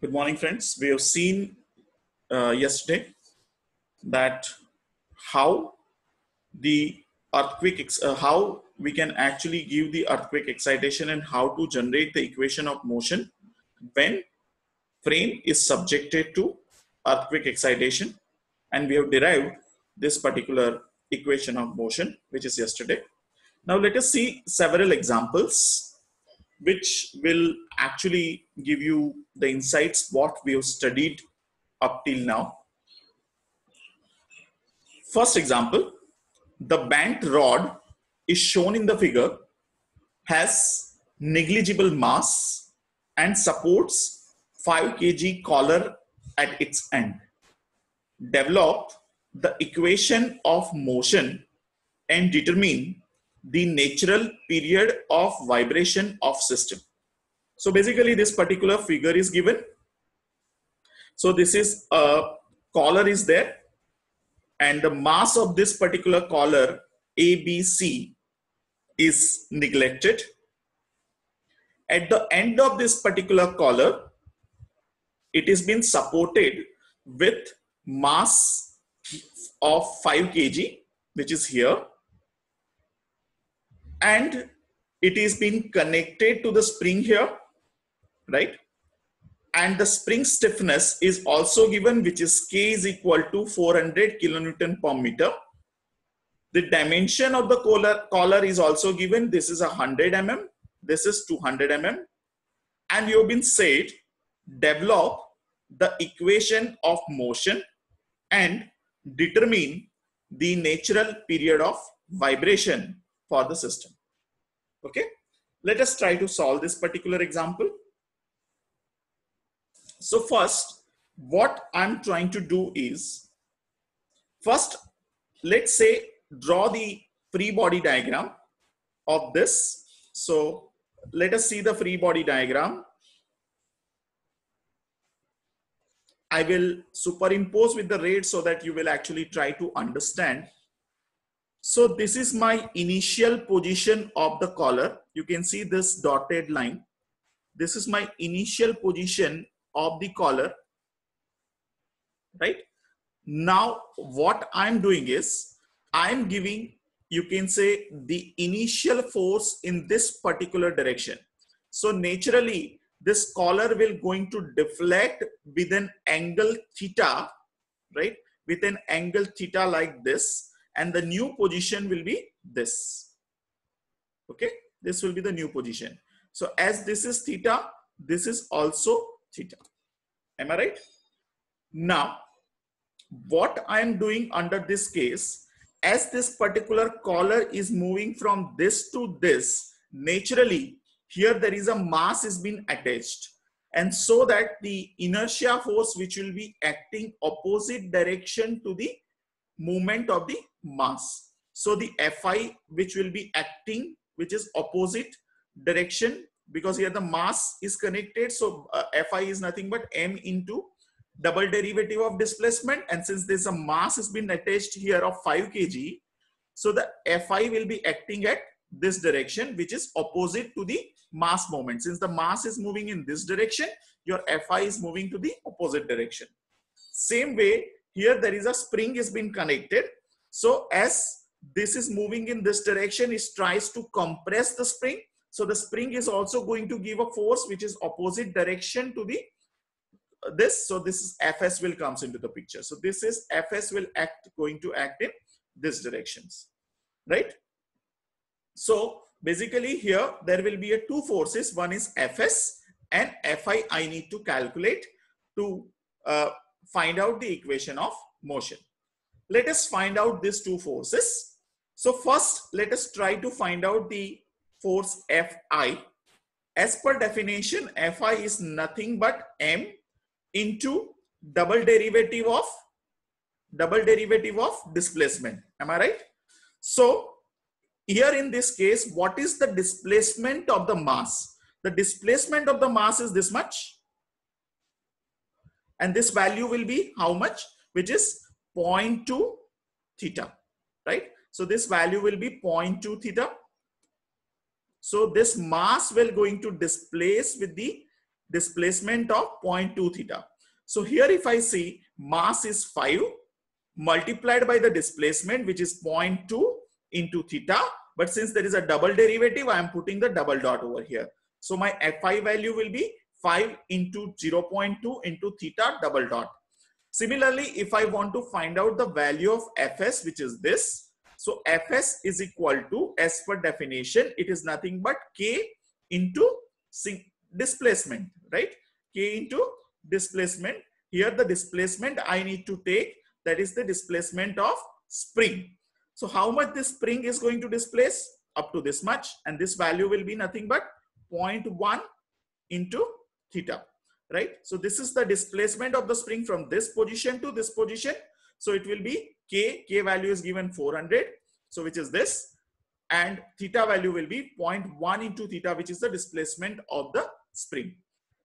Good morning, friends. We have seen uh, yesterday that how the earthquake, uh, how we can actually give the earthquake excitation and how to generate the equation of motion when frame is subjected to earthquake excitation. And we have derived this particular equation of motion, which is yesterday. Now let us see several examples which will actually give you the insights what we have studied up till now. First example, the bent rod is shown in the figure has negligible mass and supports 5 kg collar at its end. Develop the equation of motion and determine the natural period of vibration of system. So basically this particular figure is given. So this is a collar is there and the mass of this particular collar ABC is neglected. At the end of this particular collar, it is been supported with mass of 5 kg, which is here and it is being connected to the spring here right? And the spring stiffness is also given which is k is equal to 400 kilonewton per meter. The dimension of the collar collar is also given. This is 100 mm this is 200 mm. And you have been said develop the equation of motion and determine the natural period of vibration for the system. Okay, let us try to solve this particular example. So first, what I'm trying to do is, first, let's say draw the free body diagram of this. So let us see the free body diagram. I will superimpose with the rate so that you will actually try to understand so this is my initial position of the collar. You can see this dotted line. This is my initial position of the collar. Right? Now what I'm doing is I'm giving, you can say the initial force in this particular direction. So naturally this collar will going to deflect with an angle theta, right? With an angle theta like this and the new position will be this. Okay, this will be the new position. So as this is theta, this is also theta. Am I right? Now, what I am doing under this case, as this particular collar is moving from this to this, naturally, here there is a mass is being attached. And so that the inertia force which will be acting opposite direction to the movement of the mass. So the Fi which will be acting, which is opposite direction because here the mass is connected. So uh, Fi is nothing but m into double derivative of displacement. And since there's a mass has been attached here of 5 kg, so the Fi will be acting at this direction, which is opposite to the mass moment. Since the mass is moving in this direction, your Fi is moving to the opposite direction. Same way, here there is a spring is being connected. So as this is moving in this direction, it tries to compress the spring. So the spring is also going to give a force which is opposite direction to the uh, this. So this is Fs will comes into the picture. So this is Fs will act going to act in this directions, right? So basically here there will be a two forces. One is Fs and Fi I need to calculate to uh, find out the equation of motion. Let us find out these two forces. So first, let us try to find out the force Fi. As per definition, Fi is nothing but m into double derivative of double derivative of displacement. Am I right? So here in this case, what is the displacement of the mass? The displacement of the mass is this much and this value will be how much which is 0.2 theta right so this value will be 0.2 theta so this mass will going to displace with the displacement of 0.2 theta. So here if I see mass is 5 multiplied by the displacement which is 0.2 into theta. But since there is a double derivative, I am putting the double dot over here. So my Fi value will be 5 into 0.2 into theta double dot. Similarly, if I want to find out the value of Fs, which is this, so Fs is equal to, as per definition, it is nothing but K into displacement, right? K into displacement. Here the displacement I need to take, that is the displacement of spring. So how much this spring is going to displace? Up to this much. And this value will be nothing but 0.1 into theta right? So this is the displacement of the spring from this position to this position. So it will be K, K value is given 400. So which is this and theta value will be 0.1 into theta, which is the displacement of the spring.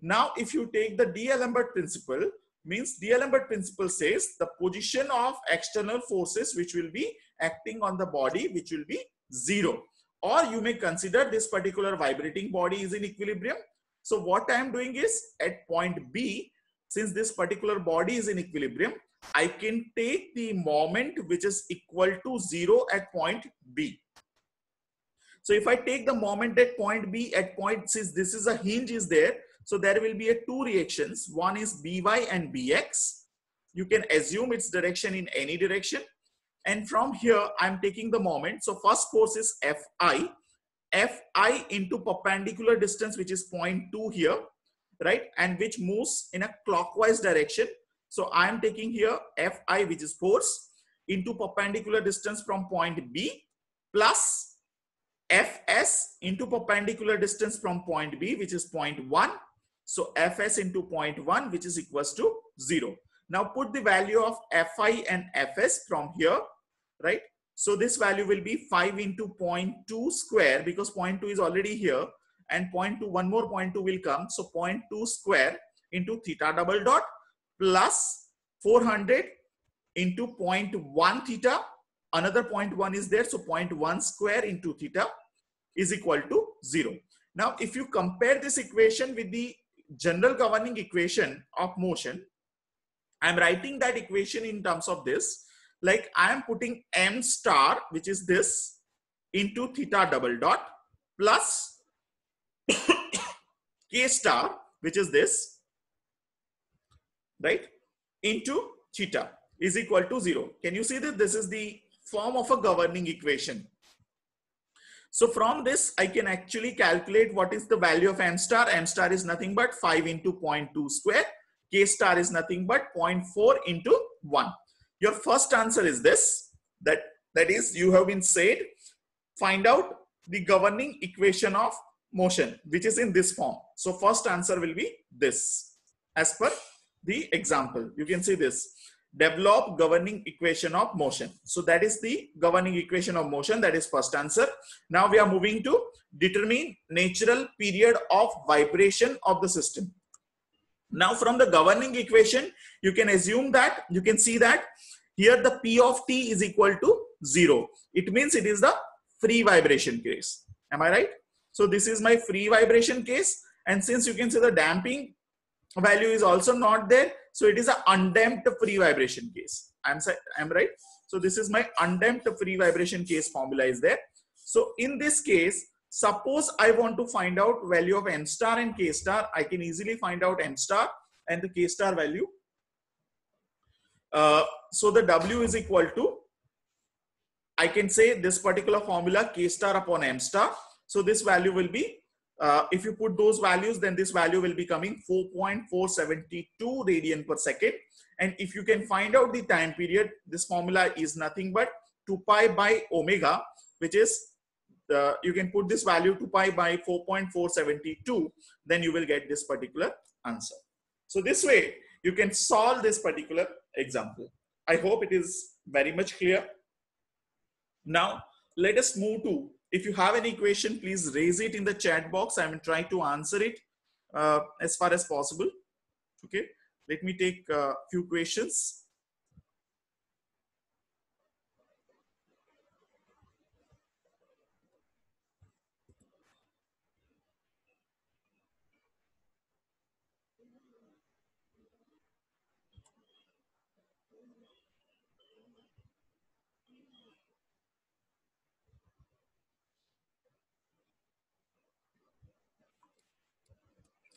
Now, if you take the D'Alembert principle, means D'Alembert principle says the position of external forces which will be acting on the body, which will be zero. Or you may consider this particular vibrating body is in equilibrium so what I am doing is at point B, since this particular body is in equilibrium, I can take the moment which is equal to zero at point B. So if I take the moment at point B at point, since this is a hinge is there, so there will be a two reactions. One is By and Bx. You can assume its direction in any direction. And from here, I'm taking the moment. So first force is Fi fi into perpendicular distance which is 0.2 here right and which moves in a clockwise direction. So i am taking here fi which is force into perpendicular distance from point b plus fs into perpendicular distance from point b which is 0.1 so fs into 0.1 which is equals to 0 now put the value of fi and fs from here right so this value will be 5 into 0.2 square because 0.2 is already here and 0.2, one more 0.2 will come. So 0.2 square into theta double dot plus 400 into 0.1 theta. Another 0.1 is there. So 0.1 square into theta is equal to 0. Now, if you compare this equation with the general governing equation of motion, I'm writing that equation in terms of this like I am putting m star, which is this, into theta double dot plus k star, which is this, right, into theta is equal to 0. Can you see that this is the form of a governing equation? So from this, I can actually calculate what is the value of m star. m star is nothing but 5 into 0.2 square. k star is nothing but 0.4 into 1. Your first answer is this, that, that is you have been said, find out the governing equation of motion, which is in this form. So first answer will be this, as per the example. You can see this, develop governing equation of motion. So that is the governing equation of motion. That is first answer. Now we are moving to determine natural period of vibration of the system. Now from the governing equation, you can assume that, you can see that here the P of T is equal to zero. It means it is the free vibration case. Am I right? So this is my free vibration case. And since you can see the damping value is also not there, so it is an undamped free vibration case. I'm, I'm right. So this is my undamped free vibration case formula is there. So in this case, Suppose I want to find out value of n star and k star. I can easily find out n star and the k star value. Uh, so the W is equal to, I can say this particular formula k star upon m star. So this value will be, uh, if you put those values, then this value will be coming 4.472 radian per second. And if you can find out the time period, this formula is nothing but 2 pi by omega, which is the, you can put this value to pi by 4.472, then you will get this particular answer. So this way, you can solve this particular example. I hope it is very much clear. Now, let us move to, if you have any question, please raise it in the chat box. I will try to answer it uh, as far as possible. Okay, let me take a few questions.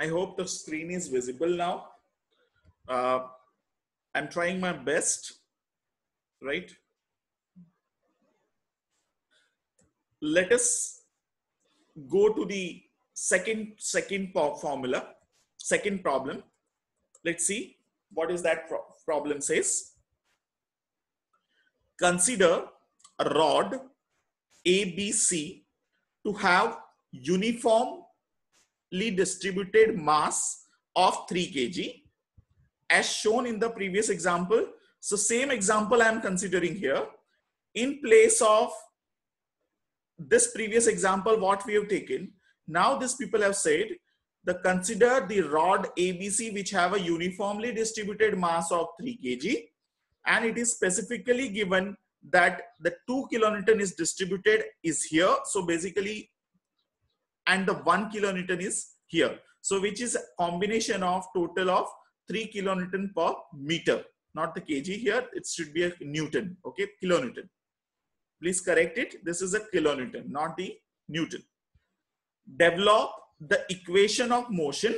I hope the screen is visible now. Uh, I'm trying my best, right? Let us go to the second, second formula, second problem. Let's see what is that pro problem says. Consider a rod ABC to have uniformly distributed mass of 3 kg as shown in the previous example. So same example I am considering here. In place of this previous example, what we have taken, now these people have said, the consider the rod ABC which have a uniformly distributed mass of 3 kg and it is specifically given that the 2 kilonewton is distributed is here. So basically, and the 1 kilonewton is here. So which is a combination of total of 3 kilonewton per meter. Not the kg here, it should be a newton, okay, kilonewton. Please correct it. This is a kilonewton, not the newton. Develop the equation of motion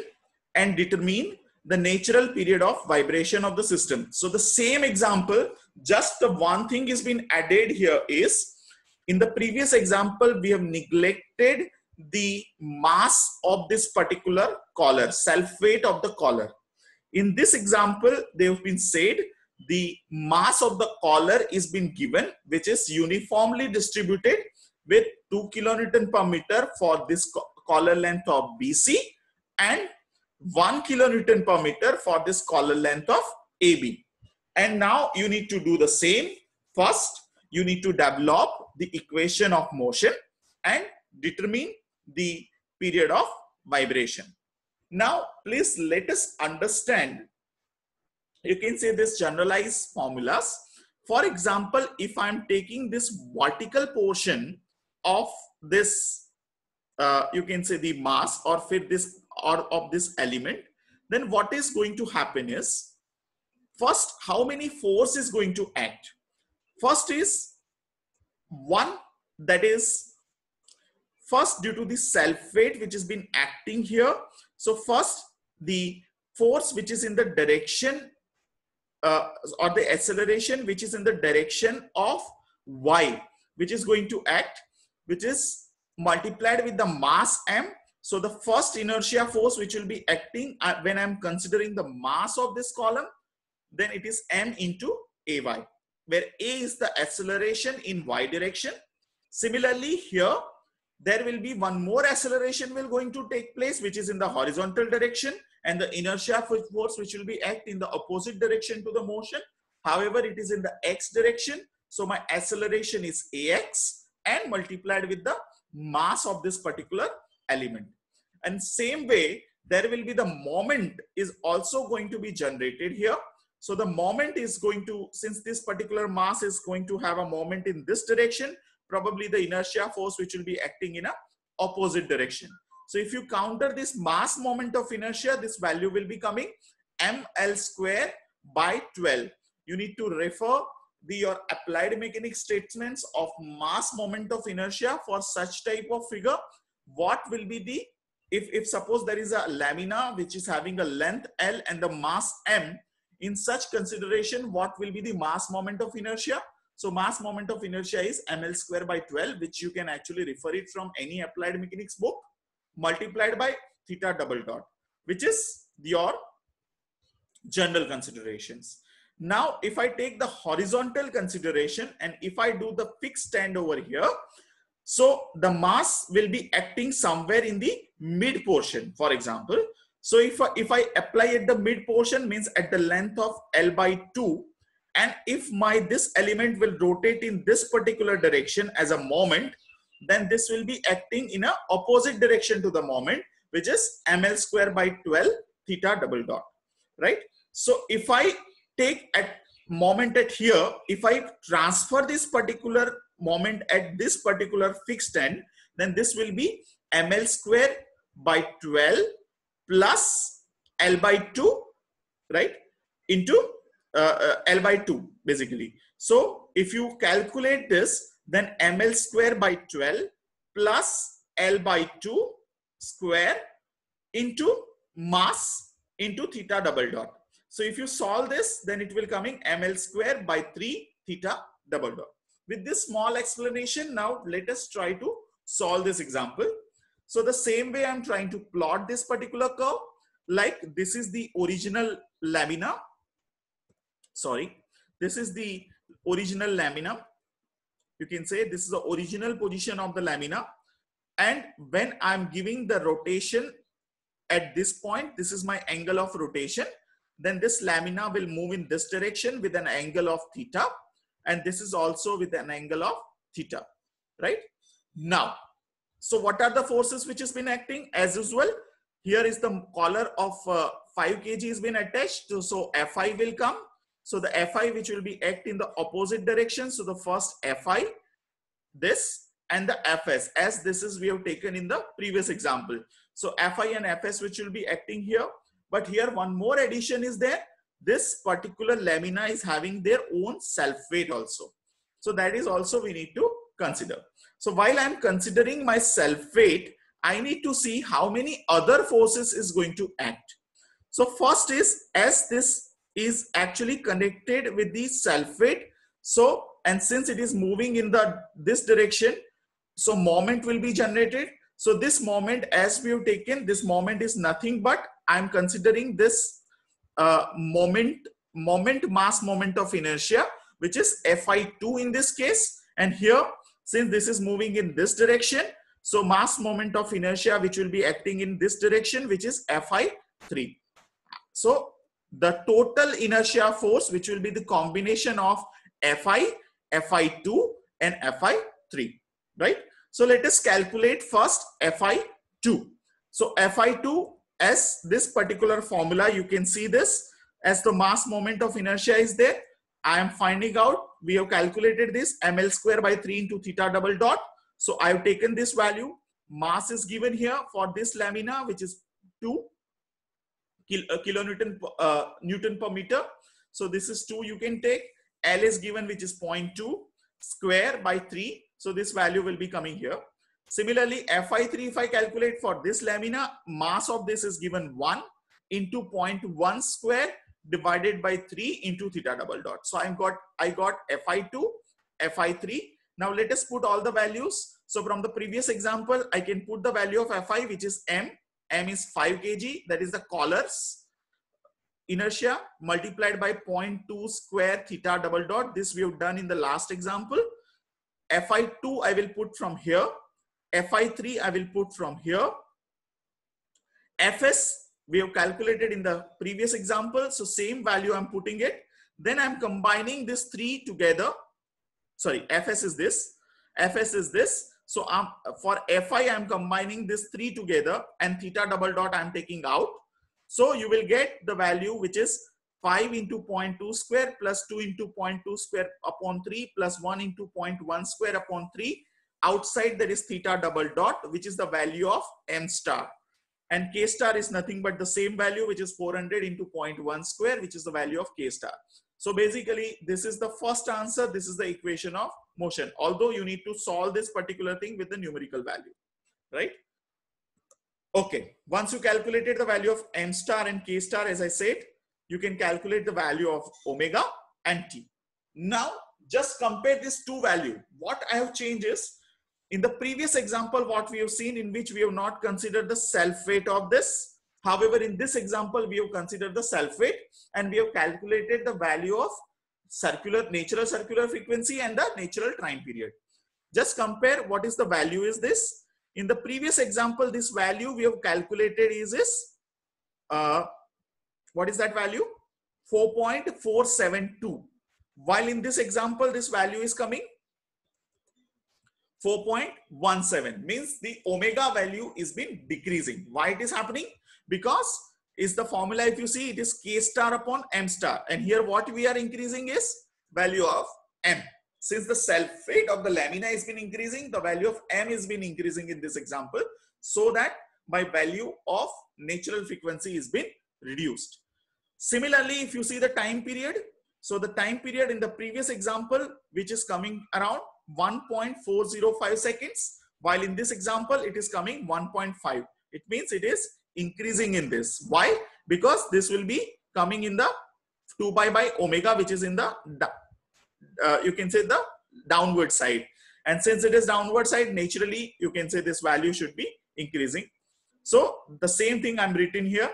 and determine the natural period of vibration of the system. So the same example, just the one thing is been added here is, in the previous example, we have neglected the mass of this particular collar, self weight of the collar. In this example, they have been said the mass of the collar is been given, which is uniformly distributed with 2 kilonewton per meter for this collar length of BC and 1 kilonewton per meter for this collar length of AB. And now you need to do the same. First, you need to develop the equation of motion and determine the period of vibration. Now, please let us understand. You can say this generalized formulas. For example, if I'm taking this vertical portion of this, uh, you can say the mass or fit this or of this element, then what is going to happen is, first, how many force is going to act? First is one that is first due to the self weight which has been acting here. So first the force which is in the direction uh, or the acceleration which is in the direction of y which is going to act which is multiplied with the mass m so the first inertia force which will be acting uh, when I'm considering the mass of this column, then it is m into ay, where a is the acceleration in y direction. Similarly here, there will be one more acceleration will going to take place, which is in the horizontal direction and the inertia force which will be act in the opposite direction to the motion. However, it is in the x direction. So my acceleration is ax and multiplied with the mass of this particular element. And same way, there will be the moment is also going to be generated here. So the moment is going to, since this particular mass is going to have a moment in this direction, probably the inertia force which will be acting in a opposite direction. So if you counter this mass moment of inertia, this value will be coming ml square by 12. You need to refer the your applied mechanics statements of mass moment of inertia for such type of figure what will be the if if suppose there is a lamina which is having a length l and the mass m in such consideration what will be the mass moment of inertia so mass moment of inertia is ml square by 12 which you can actually refer it from any applied mechanics book multiplied by theta double dot which is your general considerations now if i take the horizontal consideration and if i do the fixed stand over here so the mass will be acting somewhere in the mid portion, for example. So if I, if I apply at the mid portion means at the length of L by 2 and if my this element will rotate in this particular direction as a moment then this will be acting in a opposite direction to the moment which is ml square by 12 theta double dot right? So if i take at moment at here if i transfer this particular moment at this particular fixed end, then this will be ml square by 12 plus L by 2, right, into uh, uh, L by 2, basically. So if you calculate this, then ml square by 12 plus L by 2 square into mass into theta double dot. So if you solve this, then it will coming ml square by 3 theta double dot. With this small explanation, now let us try to solve this example. So the same way I'm trying to plot this particular curve, like this is the original lamina. Sorry, this is the original lamina. You can say this is the original position of the lamina. And when I'm giving the rotation at this point, this is my angle of rotation. Then this lamina will move in this direction with an angle of theta. And this is also with an angle of theta, right? Now, so what are the forces which has been acting? As usual, here is the collar of uh, 5 kg has been attached. So, so Fi will come. So the Fi which will be act in the opposite direction. So the first Fi, this and the Fs as this is we have taken in the previous example. So Fi and Fs which will be acting here. But here one more addition is there. This particular lamina is having their own self weight also. So that is also we need to consider. So while I'm considering my self weight, I need to see how many other forces is going to act. So first is as this is actually connected with the self weight. So and since it is moving in the this direction, so moment will be generated. So this moment as we have taken, this moment is nothing but I'm considering this uh, moment, moment mass moment of inertia, which is Fi2 in this case. And here, since this is moving in this direction, so mass moment of inertia, which will be acting in this direction, which is Fi3. So the total inertia force, which will be the combination of Fi, Fi2 and Fi3, right? So let us calculate first Fi2. So Fi2 as this particular formula, you can see this as the mass moment of inertia is there. I am finding out, we have calculated this ml square by 3 into theta double dot. So I have taken this value. Mass is given here for this lamina, which is 2 kil, uh, kilonewton uh, Newton per meter. So this is 2 you can take. L is given, which is 0.2 square by 3. So this value will be coming here. Similarly, Fi3, if I calculate for this lamina, mass of this is given 1 into 0.1 square divided by 3 into theta double dot. So I got I got Fi2, Fi3. Now let us put all the values. So from the previous example, I can put the value of Fi, which is m. m is 5 kg. That is the collars inertia multiplied by 0.2 square theta double dot. This we have done in the last example. Fi2 I will put from here Fi3 I will put from here. Fs we have calculated in the previous example. So same value I'm putting it. Then I'm combining this three together. Sorry, Fs is this. Fs is this. So um, for Fi, I'm combining this three together and theta double dot I'm taking out. So you will get the value which is 5 into 0.2 square plus 2 into 0.2 square upon 3 plus 1 into 0.1 square upon 3 outside there is theta double dot which is the value of m star. And k star is nothing but the same value which is 400 into 0.1 square which is the value of k star. So basically this is the first answer. This is the equation of motion although you need to solve this particular thing with the numerical value right okay once you calculated the value of m star and k star as i said you can calculate the value of omega and t now just compare these two value what i have changed is in the previous example, what we have seen in which we have not considered the self weight of this. However, in this example, we have considered the self weight and we have calculated the value of circular, natural circular frequency and the natural time period. Just compare what is the value is this. In the previous example, this value we have calculated is this. Uh, what is that value? 4.472. While in this example, this value is coming 4.17 means the omega value is been decreasing. Why it is happening? Because is the formula if you see it is k star upon m star and here what we are increasing is value of m. Since the self weight of the lamina has been increasing, the value of m is been increasing in this example so that my value of natural frequency is been reduced. Similarly, if you see the time period, so the time period in the previous example, which is coming around 1.405 seconds, while in this example, it is coming 1.5. It means it is increasing in this. Why? Because this will be coming in the 2 pi by omega, which is in the, uh, you can say the downward side. And since it is downward side, naturally, you can say this value should be increasing. So the same thing I'm written here.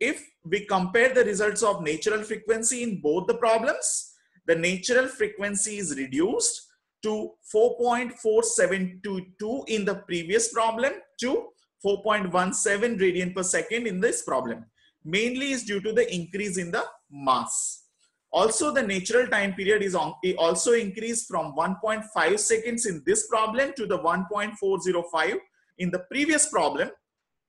If we compare the results of natural frequency in both the problems, the natural frequency is reduced to 4.4722 in the previous problem to 4.17 radian per second in this problem. Mainly is due to the increase in the mass. Also, the natural time period is on, also increased from 1.5 seconds in this problem to the 1.405 in the previous problem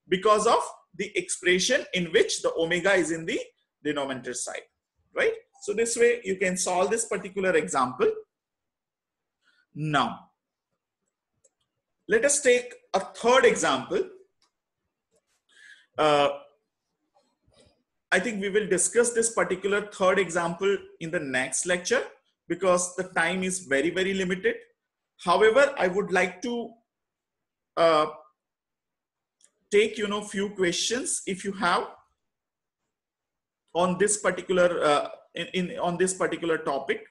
because of the expression in which the omega is in the denominator side, right? So this way you can solve this particular example. Now, let us take a third example. Uh, I think we will discuss this particular third example in the next lecture because the time is very, very limited. However, I would like to uh, take, you know, few questions if you have on this particular, uh, in, in, on this particular topic.